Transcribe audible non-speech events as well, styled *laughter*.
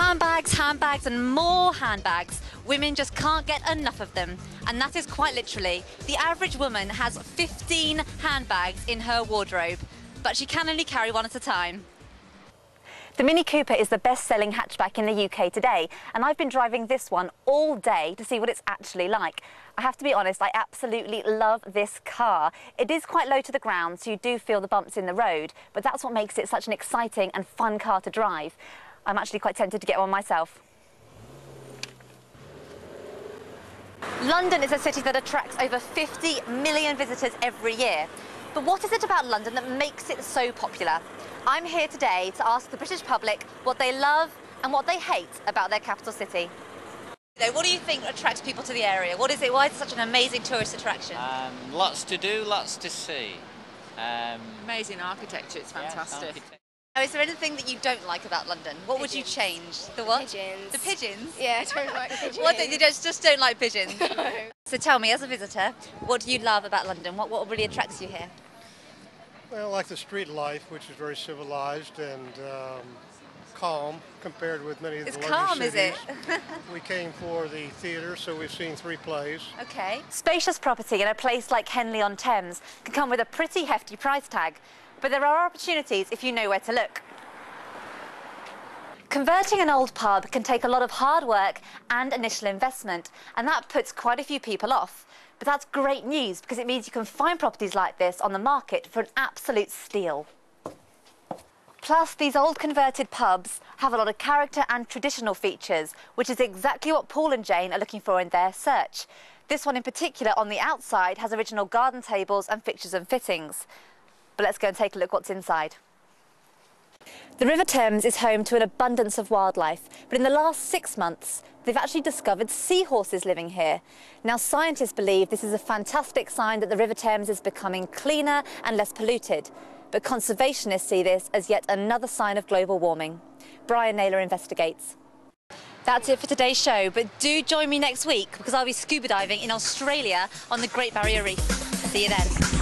Handbags, handbags, and more handbags. Women just can't get enough of them. And that is quite literally. The average woman has 15 handbags in her wardrobe, but she can only carry one at a time. The Mini Cooper is the best-selling hatchback in the UK today, and I've been driving this one all day to see what it's actually like. I have to be honest, I absolutely love this car. It is quite low to the ground, so you do feel the bumps in the road, but that's what makes it such an exciting and fun car to drive. I'm actually quite tempted to get one myself. London is a city that attracts over 50 million visitors every year. But what is it about London that makes it so popular? I'm here today to ask the British public what they love and what they hate about their capital city. What do you think attracts people to the area? What is it? Why is it such an amazing tourist attraction? Um, lots to do, lots to see. Um, Amazing architecture, it's yes, fantastic. Architect- Now, is there anything that you don't like about London? What would you change? The what? Pigeons. The pigeons? Yeah, I don't like *laughs* pigeons. What, you just, just don't like pigeons? *laughs* No. So tell me, as a visitor, what do you love about London? What, what really attracts you here? Well, I like the street life, which is very civilized and um, calm compared with many of It's the larger calm, is it? *laughs* we came for the theater, so we've seen three plays. okay. Spacious property in a place like Henley on Thames can come with a pretty hefty price tag, but there are opportunities if you know where to look. Converting an old pub can take a lot of hard work and initial investment, and that puts quite a few people off. But that's great news because it means you can find properties like this on the market for an absolute steal. Plus, these old converted pubs have a lot of character and traditional features, which is exactly what Paul and Jane are looking for in their search. This one in particular on the outside has original garden tables and fixtures and fittings. But let's go and take a look what's inside. The River Thames is home to an abundance of wildlife, but in the last six months, they've actually discovered seahorses living here. Now, scientists believe this is a fantastic sign that the River Thames is becoming cleaner and less polluted, but conservationists see this as yet another sign of global warming. Brian Naylor investigates. That's it for today's show, but do join me next week because I'll be scuba diving in Australia on the Great Barrier Reef. See you then.